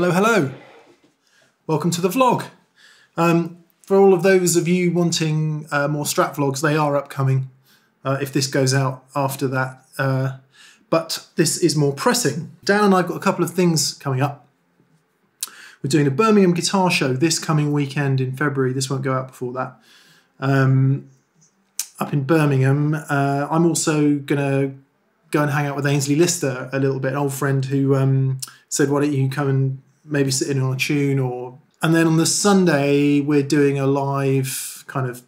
Hello, hello. Welcome to the vlog. Um, for all of those of you wanting uh, more Strat vlogs, they are upcoming uh, if this goes out after that. Uh, but this is more pressing. Dan and I have got a couple of things coming up. We're doing a Birmingham guitar show this coming weekend in February. This won't go out before that. Um, up in Birmingham. Uh, I'm also going to go and hang out with Aynsley Lister a little bit, an old friend who um, said, why don't you come and maybe sitting on a tune or... And then on the Sunday, we're doing a live kind of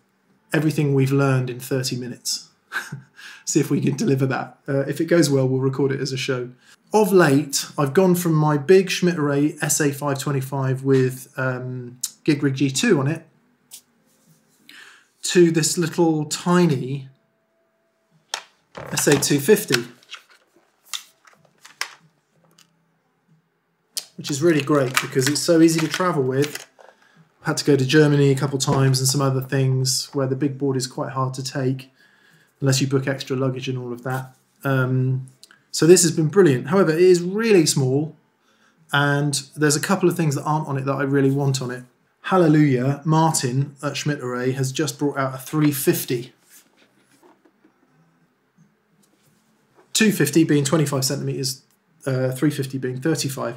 everything we've learned in 30 minutes. See if we can deliver that. Uh, if it goes well, we'll record it as a show. Of late, I've gone from my big Schmidt-Array SA525 with um, Gig Rig G2 on it to this little tiny SA250. Which is really great because it's so easy to travel with. I had to go to Germany a couple times and some other things where the big board is quite hard to take unless you book extra luggage and all of that. Um, so this has been brilliant. However, it is really small and there's a couple of things that aren't on it that I really want on it. Hallelujah, Martin at Schmidt-Array has just brought out a 350. 250 being 25 centimeters, uh, 350 being 35.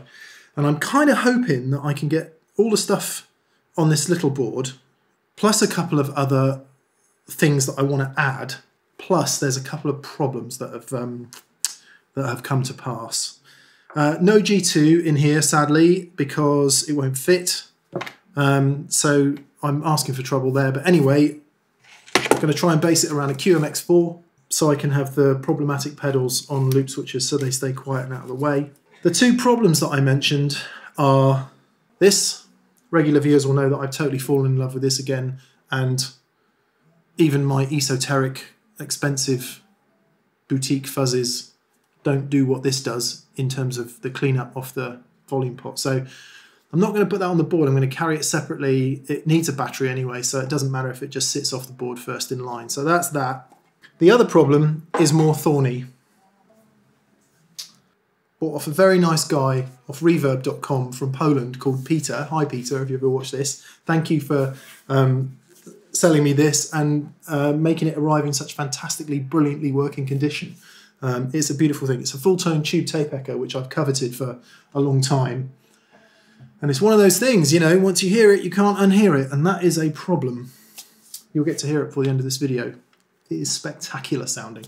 And I'm kind of hoping that I can get all the stuff on this little board, plus a couple of other things that I want to add. Plus, there's a couple of problems that have um, that have come to pass. Uh, no G2 in here, sadly, because it won't fit. Um, so I'm asking for trouble there. But anyway, I'm going to try and base it around a QMX4 so I can have the problematic pedals on loop switches so they stay quiet and out of the way. The two problems that I mentioned are this. Regular viewers will know that I've totally fallen in love with this again and even my esoteric, expensive boutique fuzzes don't do what this does in terms of the cleanup off the volume pot. So I'm not going to put that on the board. I'm going to carry it separately. It needs a battery anyway, so it doesn't matter if it just sits off the board first in line. So that's that. The other problem is more thorny. Bought off a very nice guy off reverb.com from Poland called Peter. Hi, Peter, if you ever watched this. Thank you for um, selling me this and uh, making it arrive in such fantastically, brilliantly working condition. Um, it's a beautiful thing. It's a Fulltone tube tape echo, which I've coveted for a long time. And it's one of those things, you know, once you hear it, you can't unhear it, and that is a problem. You'll get to hear it before the end of this video. It is spectacular sounding.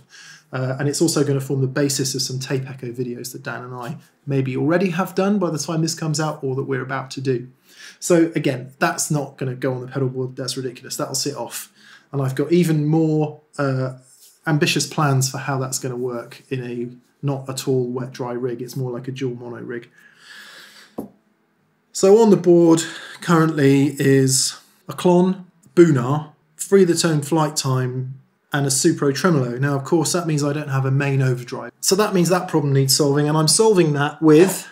Uh, and it's also going to form the basis of some tape echo videos that Dan and I maybe already have done by the time this comes out or that we're about to do. So again, that's not going to go on the pedal board. That's ridiculous. That'll sit off. And I've got even more uh, ambitious plans for how that's going to work in a not at all wet dry rig. It's more like a dual mono rig. So on the board currently is a Klon, Boonar, Free the Tone Flight Time, and a Supro Tremolo. Now, of course, that means I don't have a main overdrive. So that means that problem needs solving, and I'm solving that with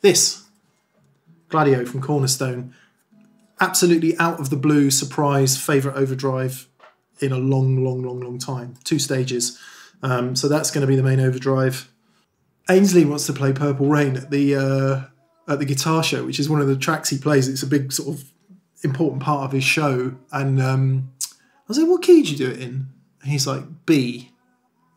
this Gladio from Cornerstone. Absolutely out of the blue surprise favourite overdrive in a long, long, long, long time. Two stages. Um, so that's going to be the main overdrive. Aynsley wants to play Purple Rain at the uh, at the guitar show, which is one of the tracks he plays. It's a big sort of important part of his show. And um, I was like, what key did you do it in? He's like, B.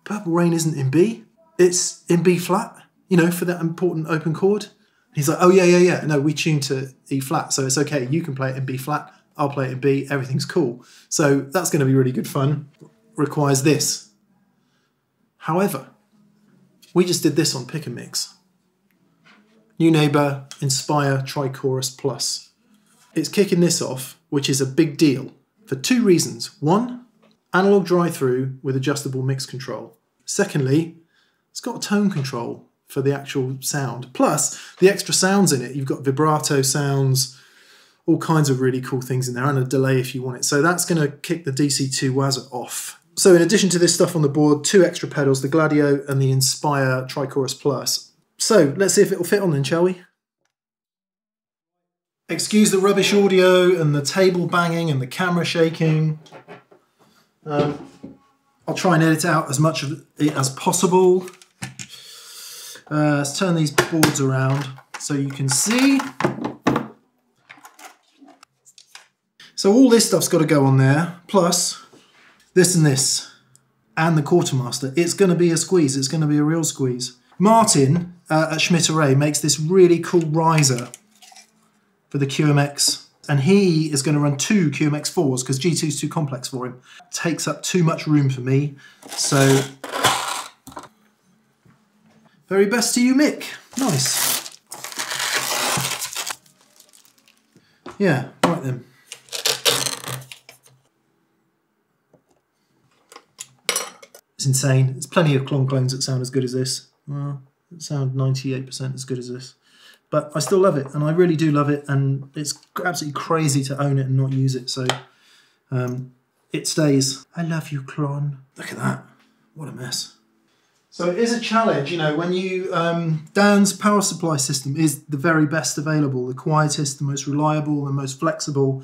Purple Rain isn't in B. It's in B flat, you know, for that important open chord. He's like, oh, yeah, yeah, yeah. No, we tuned to E flat, so it's okay. You can play it in B flat. I'll play it in B. Everything's cool. So that's going to be really good fun. Requires this. However, we just did this on Pick and Mix. Neunaber Inspire Tri-Chorus Plus. It's kicking this off, which is a big deal for two reasons. One, analog dry-through with adjustable mix control. Secondly, it's got tone control for the actual sound. Plus, the extra sounds in it. You've got vibrato sounds, all kinds of really cool things in there, and a delay if you want it. So that's going to kick the DC2 Waza off. So in addition to this stuff on the board, two extra pedals, the Gladio and the Inspire Tri-Chorus Plus. So let's see if it'll fit on then, shall we? Excuse the rubbish audio and the table banging and the camera shaking. Um, I'll try and edit out as much of it as possible. Uh, let's turn these boards around so you can see. So all this stuff's got to go on there, plus this and this, and the quartermaster. It's going to be a squeeze. It's going to be a real squeeze. Martin uh, at Schmidt Array makes this really cool riser for the QMX, and he is going to run two QMX4s because G2 is too complex for him. Takes up too much room for me, so very best to you, Mick. Nice. Yeah, right then. It's insane. There's plenty of Klon clones that sound as good as this. Well, sound 98% as good as this. But I still love it, and I really do love it, and it's absolutely crazy to own it and not use it, so um, it stays. I love you, Klon. Look at that. What a mess. So it is a challenge, you know, when you, um, Dan's power supply system is the very best available, the quietest, the most reliable, the most flexible,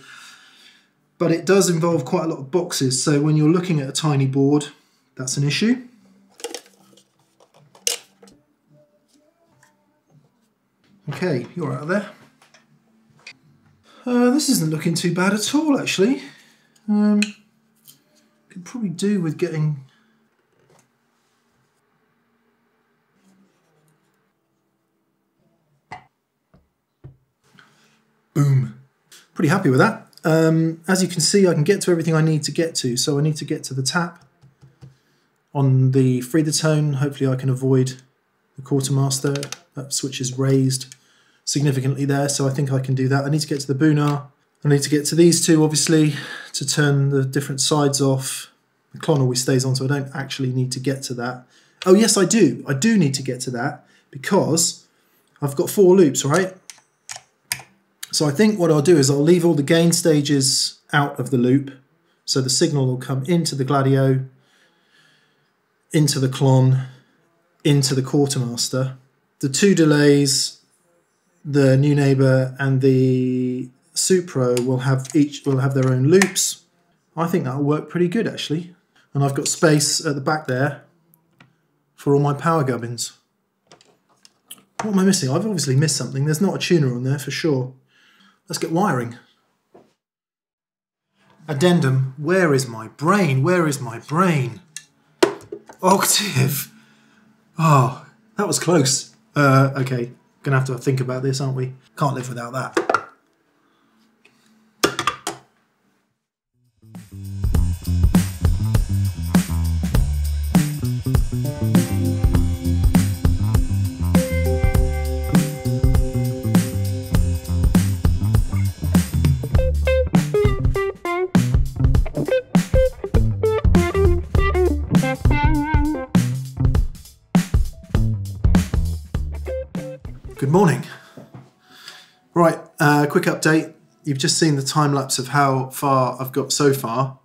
but it does involve quite a lot of boxes. So when you're looking at a tiny board, that's an issue. Okay, you're out of there. Uh, this isn't looking too bad at all, actually. Um, could probably do with getting Boom. Pretty happy with that. Um, as you can see, I can get to everything I need to get to. So I need to get to the tap on the free the tone. Hopefully I can avoid the quartermaster. That switch is raised significantly there, so I think I can do that. I need to get to the Boonar. I need to get to these two, obviously, to turn the different sides off. The Klon always stays on, so I don't actually need to get to that. Oh, yes, I do. I do need to get to that because I've got four loops, right? So I think what I'll do is I'll leave all the gain stages out of the loop. So the signal will come into the Gladio, into the Klon, into the quartermaster. The two delays, the Neunaber and the Supro will have each will have their own loops. I think that'll work pretty good actually. And I've got space at the back there for all my power gubbins. What am I missing? I've obviously missed something. There's not a tuner on there for sure. Let's get wiring. Addendum, where is my brain? Where is my brain? Octave. Oh, that was close. Uh, okay, gonna have to think about this, aren't we? Can't live without that. Good morning. Right, uh, quick update. You've just seen the time lapse of how far I've got so far.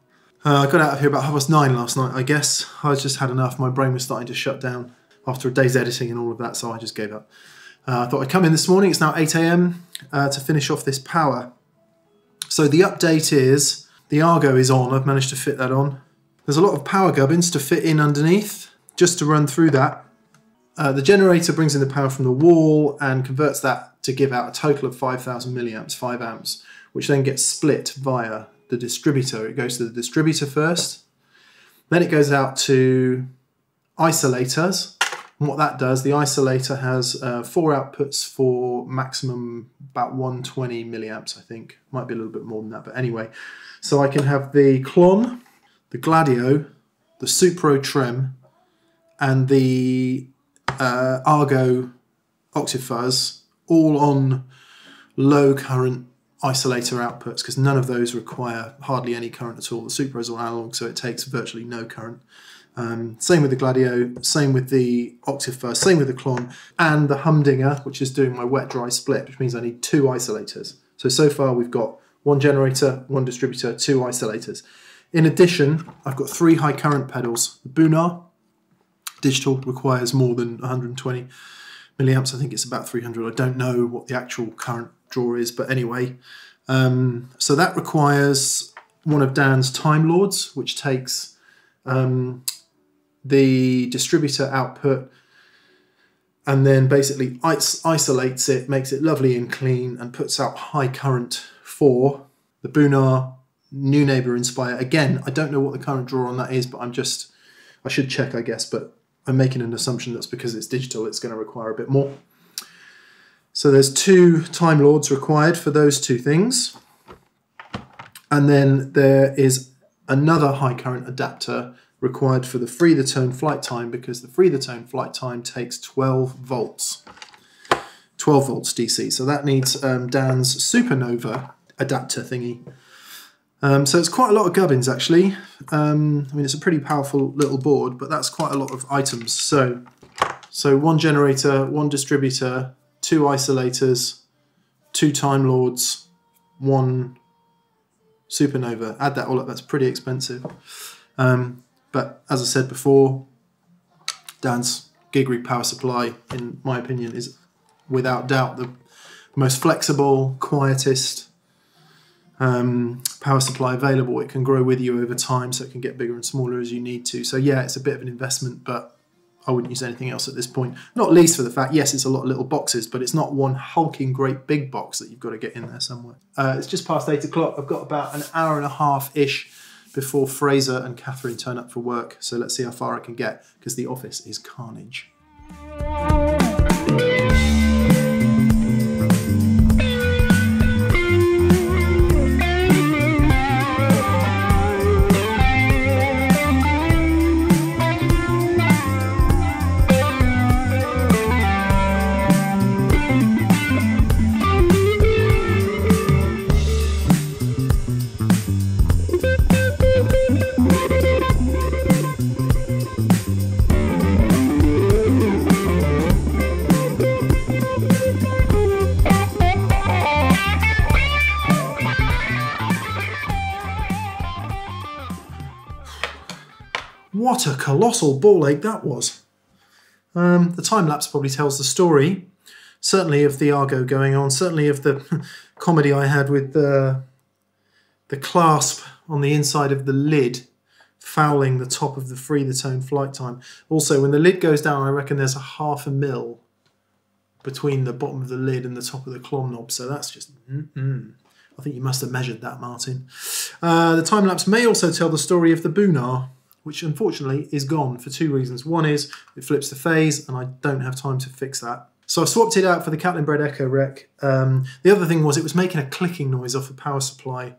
Uh, I got out of here about half past nine last night, I guess. I just had enough. My brain was starting to shut down after a day's editing and all of that, so I just gave up. Uh, I thought I'd come in this morning. It's now 8 a.m. Uh, to finish off this power. So the update is the Argo is on. I've managed to fit that on. There's a lot of power gubbins to fit in underneath. Just to run through that, uh, the generator brings in the power from the wall and converts that to give out a total of 5,000 milliamps, 5 amps, which then gets split via the distributor. It goes to the distributor first, then it goes out to isolators. And what that does, the isolator has uh, four outputs for maximum about 120 milliamps, I think. Might be a little bit more than that, but anyway. So I can have the Klon, the Gladio, the Supro Trem, and the uh, Argo Octafuzz all on low current isolator outputs because none of those require hardly any current at all. The Supro is all analog, so it takes virtually no current. Um, same with the Gladio, same with the Octafuzz, same with the Klon, and the Humdinger, which is doing my wet-dry split, which means I need two isolators. So, so far we've got one generator, one distributor, two isolators. In addition, I've got three high current pedals. The Boonar, digital requires more than 120 milliamps. I think it's about 300. I don't know what the actual current draw is, but anyway. Um, so that requires one of Dan's Time Lords, which takes um, the distributor output and then basically is- isolates it, makes it lovely and clean, and puts out high current for the Boonar New Neighbor Inspire. Again, I don't know what the current draw on that is, but I'm just, I should check, I guess, but I'm making an assumption that's because it's digital, it's going to require a bit more. So there's two Time Lords required for those two things. And then there is another high current adapter required for the free the tone flight time because the free the tone flight time takes 12 volts. 12 volts DC. So that needs um, Dan's Supernova adapter thingy. Um, so it's quite a lot of gubbins actually. Um, I mean, it's a pretty powerful little board, but that's quite a lot of items. So, so one generator, one distributor, two isolators, two Time Lords, one Supernova. Add that all up, that's pretty expensive. Um, but as I said before, Dan's gig rig power supply, in my opinion, is without doubt the most flexible, quietest um, power supply available. It can grow with you over time, so it can get bigger and smaller as you need to. So yeah, it's a bit of an investment, but I wouldn't use anything else at this point. Not least for the fact, yes, it's a lot of little boxes, but it's not one hulking great big box that you've got to get in there somewhere. Uh, it's just past eight o'clock. I've got about an hour and a half ish before Fraser and Catherine turn up for work. So let's see how far I can get because the office is carnage. A colossal ball ache that was. Um, the time lapse probably tells the story, certainly of the Argo going on, certainly of the comedy I had with the, the clasp on the inside of the lid fouling the top of the free the tone flight time. Also, when the lid goes down, I reckon there's a half a mil between the bottom of the lid and the top of the Klon knob, so that's just mm -mm. I think you must have measured that, Martin. Uh, the time lapse may also tell the story of the Boonar, which unfortunately is gone for two reasons. One is it flips the phase, and I don't have time to fix that. So I swapped it out for the Catalinbread Echorec. Um, the other thing was it was making a clicking noise off the power supply,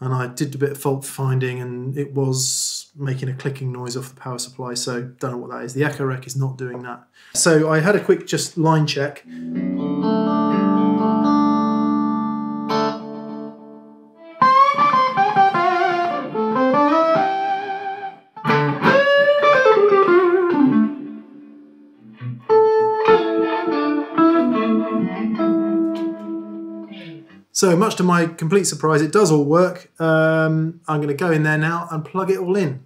and I did a bit of fault finding, and it was making a clicking noise off the power supply. So don't know what that is. The Echo Rec is not doing that. So I had a quick just line check. So much to my complete surprise, it does all work. Um, I'm going to go in there now and plug it all in.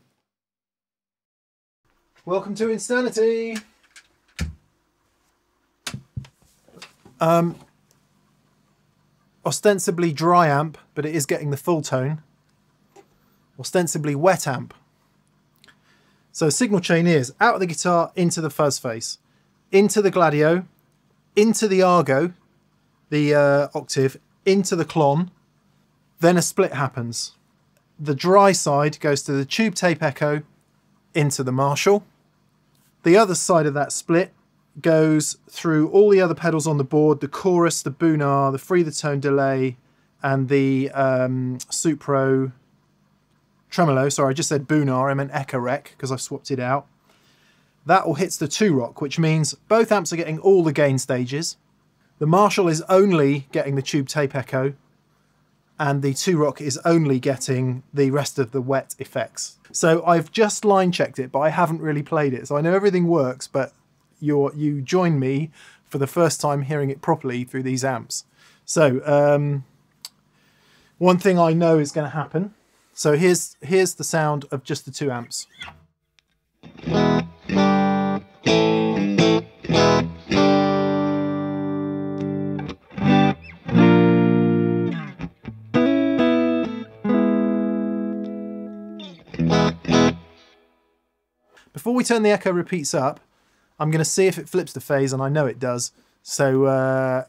Welcome to Insanity. Um, ostensibly dry amp, but it is getting the Fulltone. Ostensibly wet amp. So signal chain is out of the guitar into the fuzz face, into the Gladio, into the Argo, the uh, octave, into the Klon, then a split happens. The dry side goes to the tube tape echo into the Marshall. The other side of that split goes through all the other pedals on the board, the chorus, the boonar, the free the tone delay, and the um, Supro tremolo. Sorry, I just said boonar, I meant Echorec because I've swapped it out. That all hits the two rock, which means both amps are getting all the gain stages. The Marshall is only getting the tube tape echo, and the two rock is only getting the rest of the wet effects. So I've just line checked it, but I haven't really played it. So I know everything works, but you're, you join me for the first time hearing it properly through these amps. So um, one thing I know is going to happen. So here's, here's the sound of just the two amps. We turn the echo repeats up, I'm going to see if it flips the phase, and I know it does. So uh,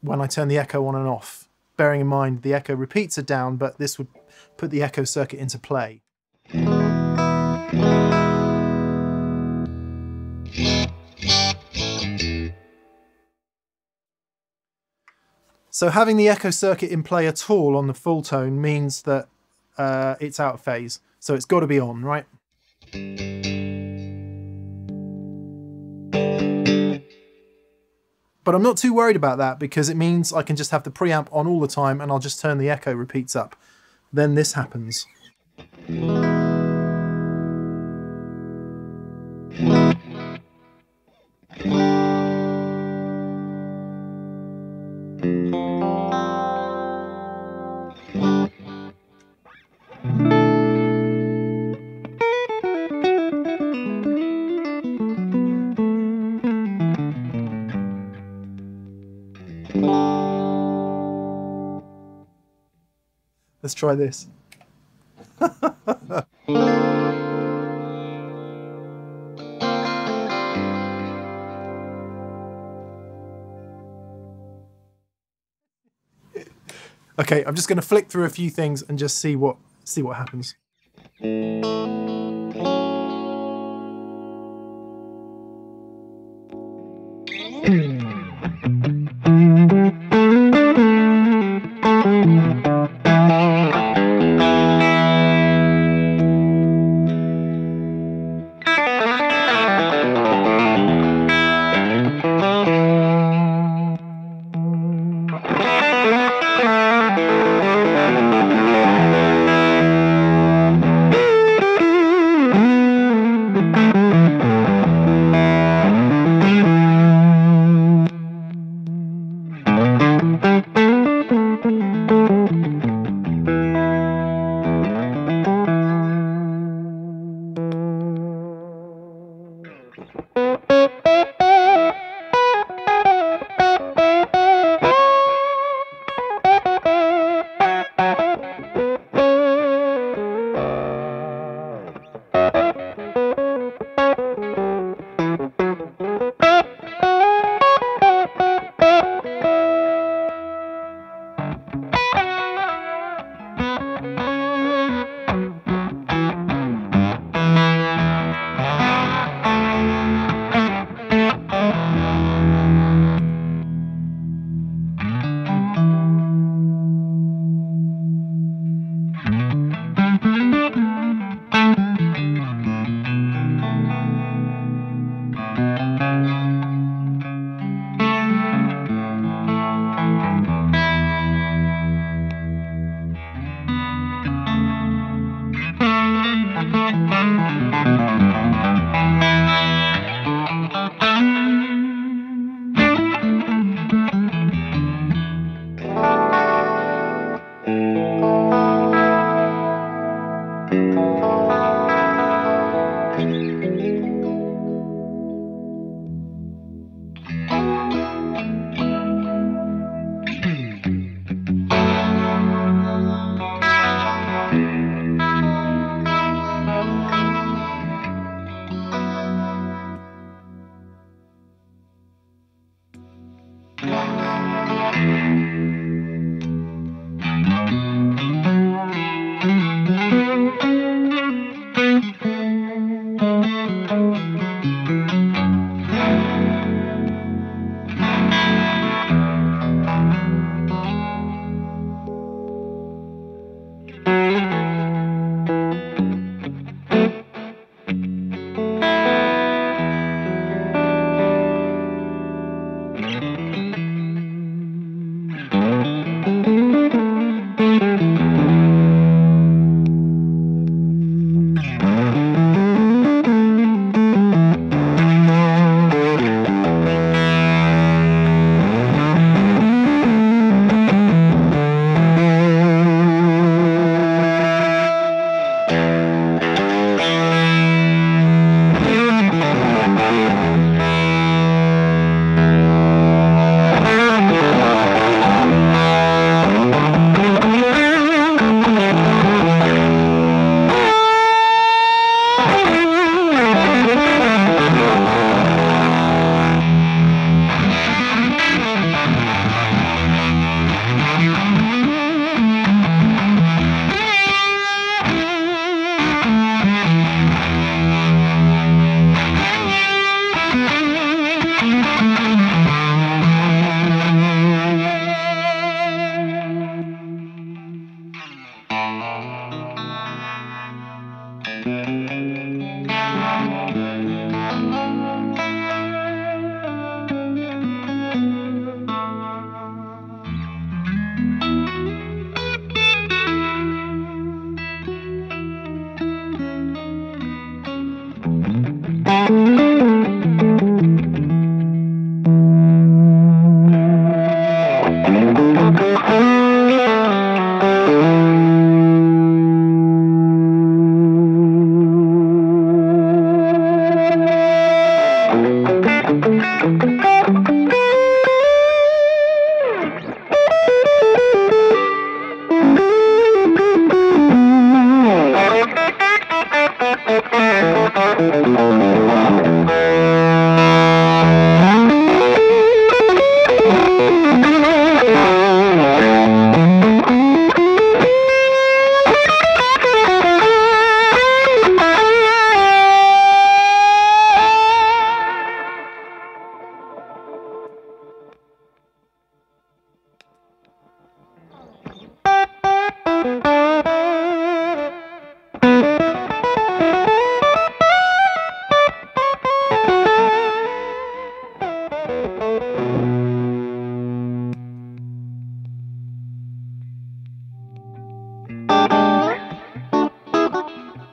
when I turn the echo on and off, bearing in mind the echo repeats are down, but this would put the echo circuit into play. So having the echo circuit in play at all on the Fulltone means that uh, it's out of phase. So it's got to be on, right? But I'm not too worried about that because it means I can just have the preamp on all the time and I'll just turn the echo repeats up. Then this happens. Try this. okay, I'm just going to flick through a few things and just see what see what happens.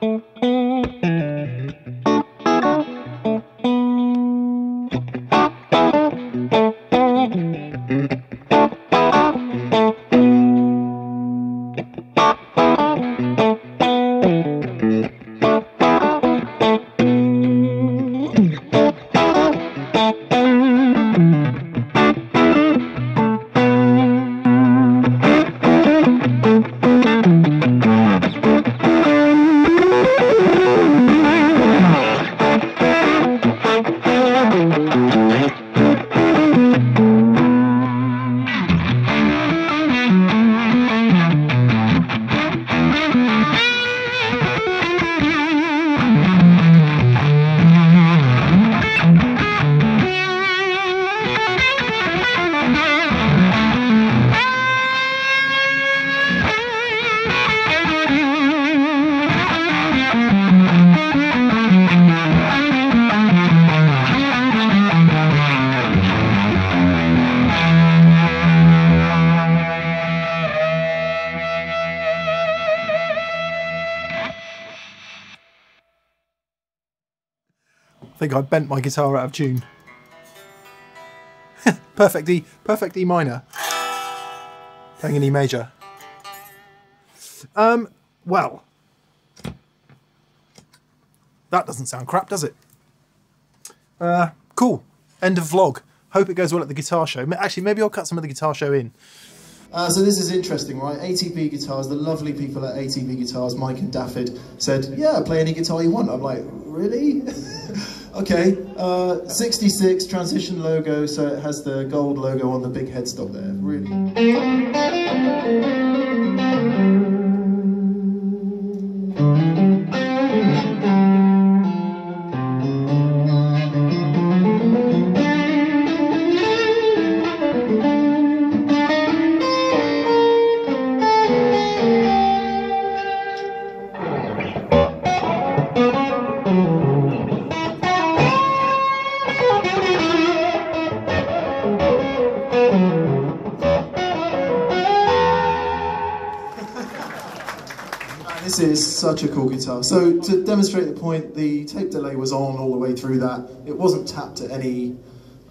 I think I bent my guitar out of tune. perfect E, perfect E minor. Playing an E major. Um, well, that doesn't sound crap, does it? Uh, cool. End of vlog. Hope it goes well at the guitar show. Actually, maybe I'll cut some of the guitar show in. Uh, so this is interesting, right? ATB Guitars, the lovely people at ATB Guitars, Mike and Daffyd, said, yeah, play any guitar you want. I'm like, really? okay, uh, 66 transition logo, so it has the gold logo on the big headstock there, really. Such a cool guitar. So to demonstrate the point, the tape delay was on all the way through that. It wasn't tapped at any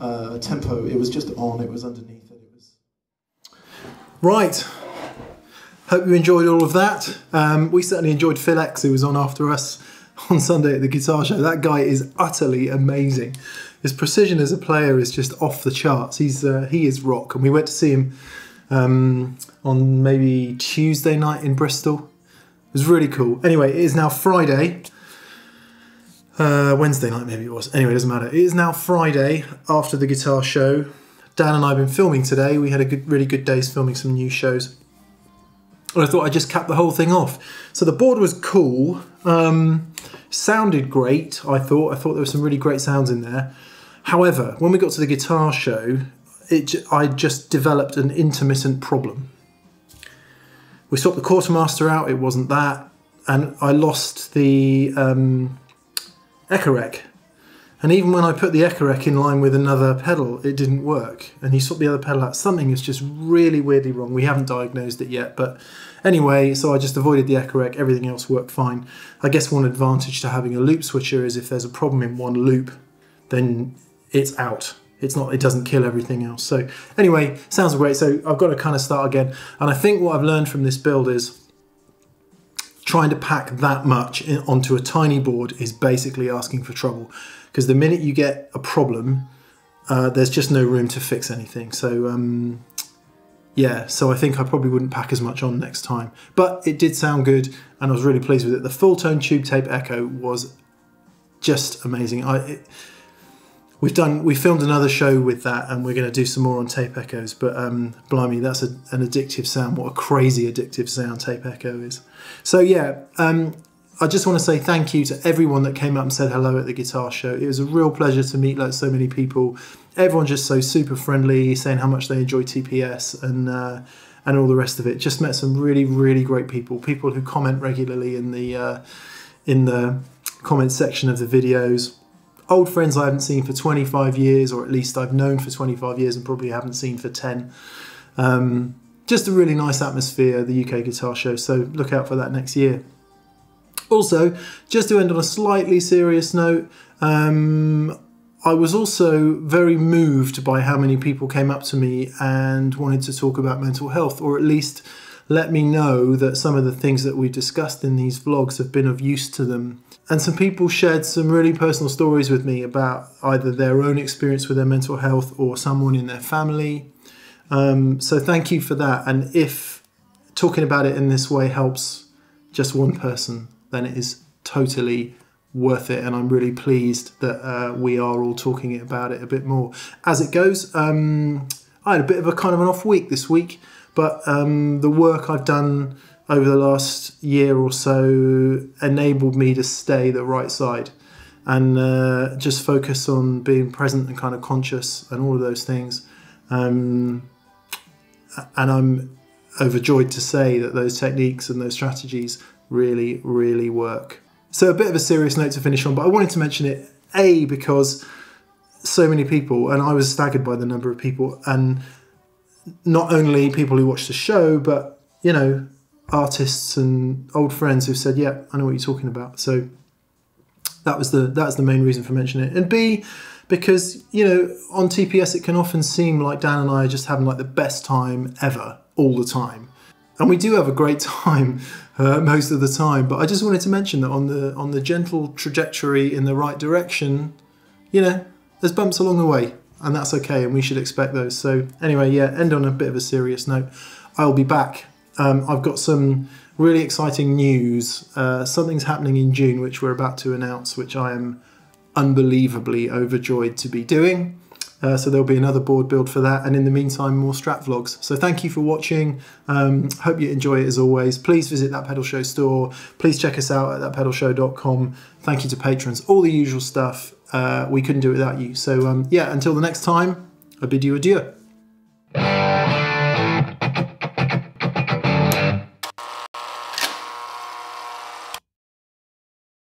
uh, tempo. It was just on. It was underneath it. Was right. Hope you enjoyed all of that. Um, we certainly enjoyed Phil X, who was on after us on Sunday at the guitar show. That guy is utterly amazing. His precision as a player is just off the charts. He's uh, he is rock, and we went to see him um, on maybe Tuesday night in Bristol was really cool. Anyway, it is now Friday. Uh, Wednesday night, maybe it was. Anyway, it doesn't matter. It is now Friday after the guitar show. Dan and I have been filming today. We had a good, really good days filming some new shows. And I thought I'd just cap the whole thing off. So the board was cool. Um, sounded great, I thought. I thought there were some really great sounds in there. However, when we got to the guitar show, it, I just developed an intermittent problem. We swapped the quartermaster out, it wasn't that, and I lost the um, Echorec. And even when I put the Echorec in line with another pedal, it didn't work. And he swapped the other pedal out. Something is just really weirdly wrong. We haven't diagnosed it yet, but anyway, so I just avoided the Echorec. Everything else worked fine. I guess one advantage to having a loop switcher is if there's a problem in one loop, then it's out it's not it doesn't kill everything else. So anyway sounds great. So I've got to kind of start again. And I think what I've learned from this build is trying to pack that much in, onto a tiny board is basically asking for trouble. Because the minute you get a problem uh, there's just no room to fix anything. So um, yeah so I think I probably wouldn't pack as much on next time. But it did sound good and I was really pleased with it. The Fulltone tube tape echo was just amazing. I it, we've done we filmed another show with that and we're going to do some more on tape echoes but um blimey that's a, an addictive sound what a crazy addictive sound tape echo is so yeah um I just want to say thank you to everyone that came up and said hello at the guitar show. It was a real pleasure to meet like so many people. Everyone just so super friendly, saying how much they enjoy TPS and uh, and all the rest of it. Just met some really really great people. People who comment regularly in the uh, in the comment section of the videos old friends I haven't seen for 25 years, or at least I've known for 25 years and probably haven't seen for 10. Um, just a really nice atmosphere, the UK Guitar Show, so look out for that next year. Also, just to end on a slightly serious note, um, I was also very moved by how many people came up to me and wanted to talk about mental health, or at least let me know that some of the things that we discussed in these vlogs have been of use to them. And some people shared some really personal stories with me about either their own experience with their mental health or someone in their family. Um, so thank you for that. And if talking about it in this way helps just one person, then it is totally worth it. And I'm really pleased that uh, we are all talking about it a bit more. As it goes, um, I had a bit of a kind of an off week this week. But um, the work I've done over the last year or so enabled me to stay the right side and uh, just focus on being present and kind of conscious and all of those things. Um, and I'm overjoyed to say that those techniques and those strategies really, really work. So, a bit of a serious note to finish on, but I wanted to mention it A, because so many people, and I was staggered by the number of people, and not only people who watch the show, but you know, artists and old friends who've said, "Yeah, I know what you're talking about." So that was the that's the main reason for mentioning it. And B, because you know, on TPS it can often seem like Dan and I are just having like the best time ever all the time, and we do have a great time uh, most of the time. But I just wanted to mention that on the on the gentle trajectory in the right direction, you know, there's bumps along the way and that's okay, and we should expect those. So anyway, yeah, end on a bit of a serious note. I'll be back. Um, I've got some really exciting news. Uh, something's happening in June, which we're about to announce, which I am unbelievably overjoyed to be doing. Uh, so there'll be another board build for that, and in the meantime, more Strat vlogs. So thank you for watching. Um, hope you enjoy it as always. Please visit that Pedal Show store. Please check us out at thatpedalshow.com. Thank you to patrons. All the usual stuff uh, we couldn't do it without you. So um, yeah, until the next time, I bid you adieu.